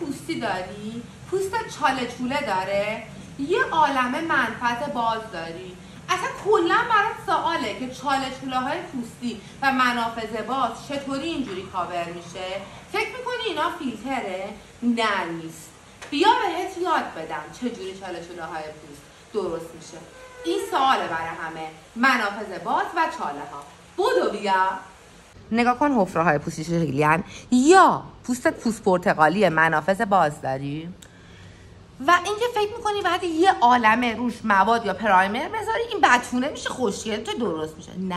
پوستی داری؟ پوستت چاله چوله داره؟ یه عالم منفعت باز داری. اصلا کلا برات سواله که چاله چوله های پوستی و منافذ باز چطوری اینجوری کاور میشه. فکر می‌کنی اینا فیلتره؟ نه نیست. بیا بهت یاد بدم چجوری چاله چوله های پوست درست میشه. این سواله برای همه. منافذ باز و چاله ها بودو بیا. نگاه کن حفره های پوستی شکلی یا پوستت پوست پرتقالی منافذ باز داری و اینکه فکر می‌کنی بعد یه عالمه روش مواد یا پرایمر بذاری این بتونه میشه خوشگل تو درست میشه. نه.